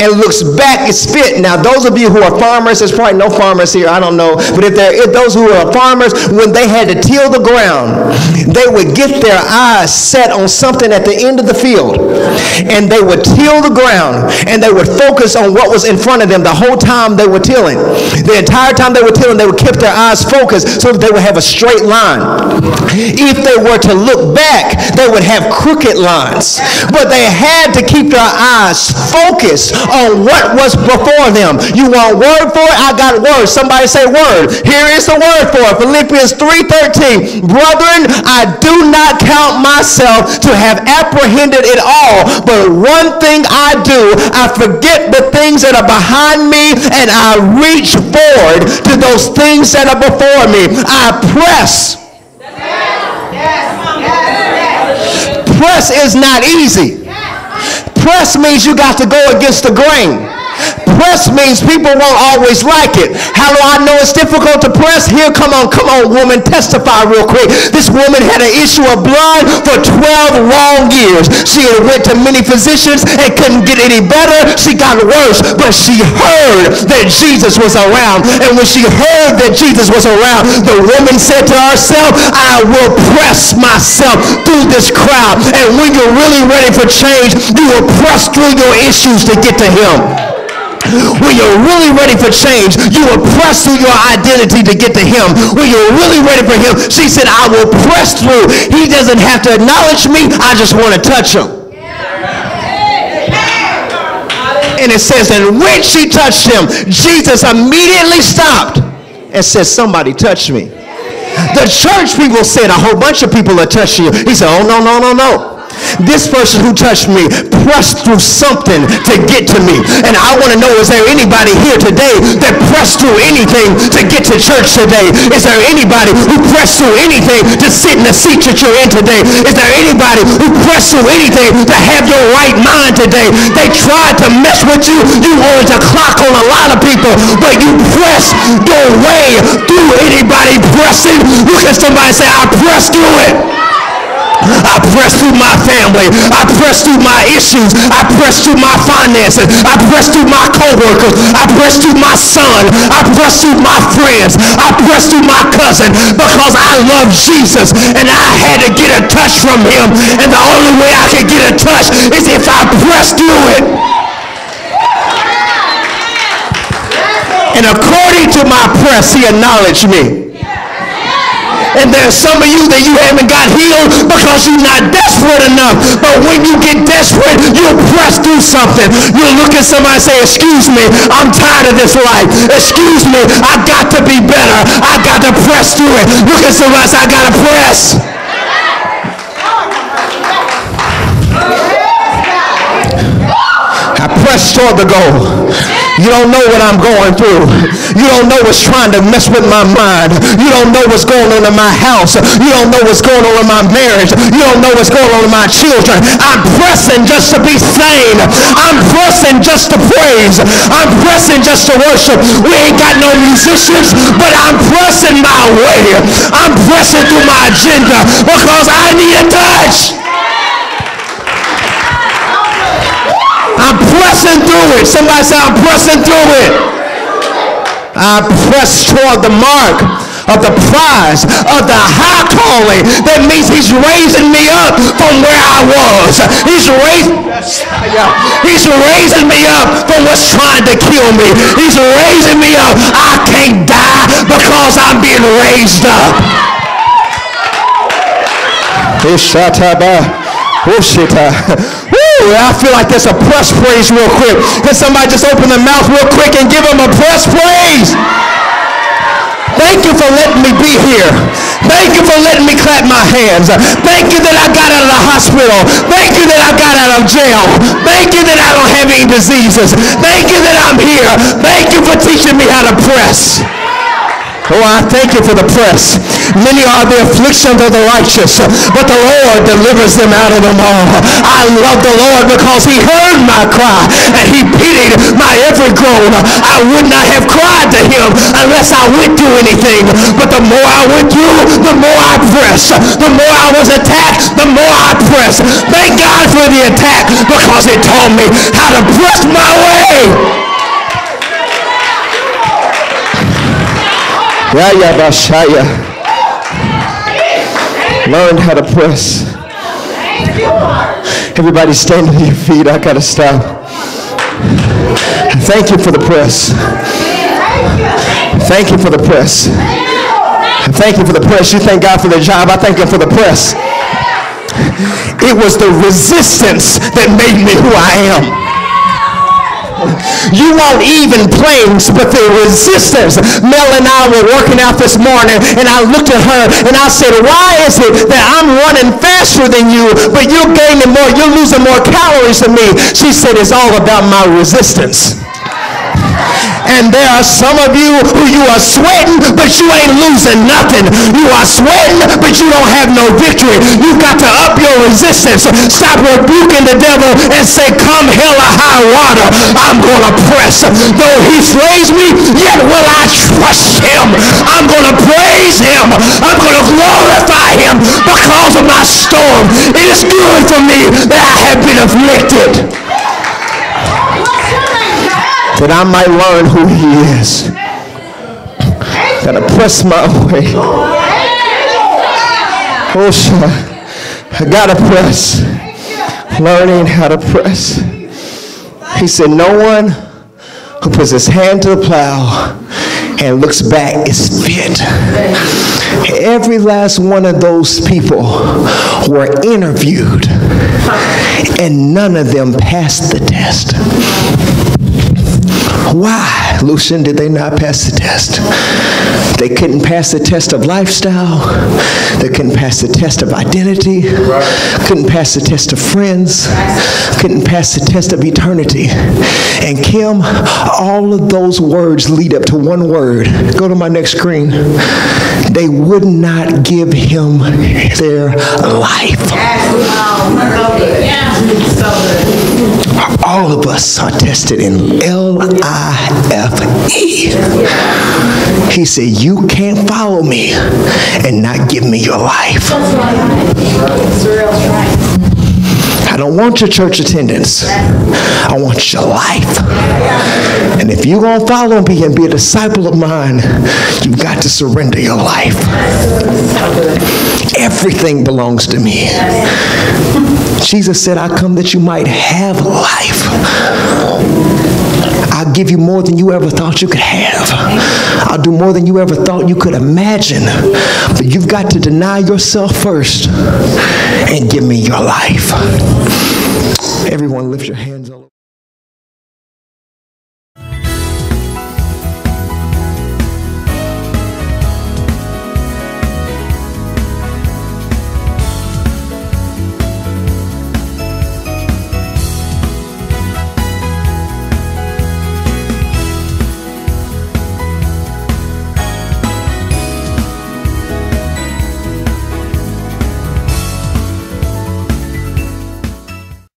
and looks back is fit. Now, those of you who are farmers, there's probably no farmers here, I don't know. But if there if those who are farmers, when they had to till the ground, they would get their eyes set on something at the end of the field. And they would till the ground and they would focus on what was in front of them the whole time they were tilling. The entire time they were tilling, they would keep their eyes focused so that they would have a straight line. If they were to look back, they would have crooked lines. But they had to keep their eyes focused on what was before them. You want word for it? I got word. Somebody say word. Here is the word for it. Philippians 3.13. Brethren, I do not count myself to have apprehended it all. But one thing I do, I forget the things that are behind me and I reach forward to those things that are before me. I press press is not easy. Press means you got to go against the grain. Press means people won't always like it. How do I know it's difficult to press? Here, come on, come on, woman, testify real quick. This woman had an issue of blood for 12 long years. She had went to many physicians and couldn't get any better. She got worse, but she heard that Jesus was around. And when she heard that Jesus was around, the woman said to herself, I will press myself through this crowd. And when you're really ready for change, you will press through your issues to get to him. When you're really ready for change, you will press through your identity to get to him. When you're really ready for him, she said, I will press through. He doesn't have to acknowledge me. I just want to touch him. And it says, and when she touched him, Jesus immediately stopped and said, somebody touch me. The church people said, a whole bunch of people are touching you. He said, oh, no, no, no, no. This person who touched me pressed through something to get to me. And I want to know, is there anybody here today that pressed through anything to get to church today? Is there anybody who pressed through anything to sit in the seat that you're in today? Is there anybody who pressed through anything to have your right mind today? They tried to mess with you. You wanted to clock on a lot of people, but you pressed your way through anybody pressing. Look at somebody say, I pressed through it. I press through my family. I press through my issues. I press through my finances. I press through my coworkers. I press through my son. I press through my friends. I press through my cousin because I love Jesus and I had to get a touch from him. And the only way I can get a touch is if I press through it. And according to my press, he acknowledged me. And there's some of you that you haven't got healed because you're not desperate enough. But when you get desperate, you'll press through something. You'll look at somebody and say, excuse me, I'm tired of this life. Excuse me, I got to be better. I got to press through it. Look at somebody and say, I got to press. I press toward the goal. You don't know what I'm going through. You don't know what's trying to mess with my mind. You don't know what's going on in my house. You don't know what's going on in my marriage. You don't know what's going on in my children. I'm pressing just to be sane. I'm pressing just to praise. I'm pressing just to worship. We ain't got no musicians, but I'm pressing my way. I'm pressing through my agenda because I need a touch. Pressing through it. Somebody say, I'm pressing through it. I press toward the mark of the prize of the high calling. That means he's raising me up from where I was. He's raising, he's raising me up from what's trying to kill me. He's raising me up. I can't die because I'm being raised up. I feel like there's a press praise real quick. Can somebody just open their mouth real quick and give them a press praise? Thank you for letting me be here. Thank you for letting me clap my hands. Thank you that I got out of the hospital. Thank you that I got out of jail. Thank you that I don't have any diseases. Thank you that I'm here. Thank you for teaching me how to press. Oh, I thank you for the press. Many are the afflictions of the righteous, but the Lord delivers them out of them all. I love the Lord because he heard my cry and he pitied my every groan. I would not have cried to him unless I went through anything. But the more I went through, the more I pressed. The more I was attacked, the more I pressed. Thank God for the attack because it taught me how to press my way. Learn how to press. Everybody stand to your feet. I gotta stop. Thank you for the press. Thank you for the press. Thank you for the press. You thank God for the job. I thank Him for the press. It was the resistance that made me who I am. You won't even planes, but the resistance. Mel and I were working out this morning, and I looked at her and I said, why is it that I'm running faster than you, but you're gaining more, you're losing more calories than me? She said, it's all about my resistance. And there are some of you who you are sweating, but you ain't losing nothing. You are sweating, but you don't have no victory. You've got to up your resistance. Stop rebuking the devil and say, come hell or high water, I'm going to press. Though he slays me, yet will I trust him. I'm going to praise him. I'm going to glorify him because of my storm. It is good for me that I have been afflicted. That I might learn who he is. Gotta press my way. Oh, I gotta press. Learning how to press. He said, No one who puts his hand to the plow and looks back is fit. Every last one of those people were interviewed, and none of them passed the test. Why, Lucian, did they not pass the test? They couldn't pass the test of lifestyle. They couldn't pass the test of identity. Couldn't pass the test of friends. Couldn't pass the test of eternity. And Kim, all of those words lead up to one word. Go to my next screen. They would not give him their life. All of us are tested in L-I-F-E. He said, you can't follow me and not give me your life. I don't want your church attendance. I want your life. And if you're going to follow me and be a disciple of mine, you've got to surrender your life. Everything belongs to me. Jesus said, I come that you might have life. I'll give you more than you ever thought you could have. I'll do more than you ever thought you could imagine. But you've got to deny yourself first and give me your life. Everyone lift your hands up.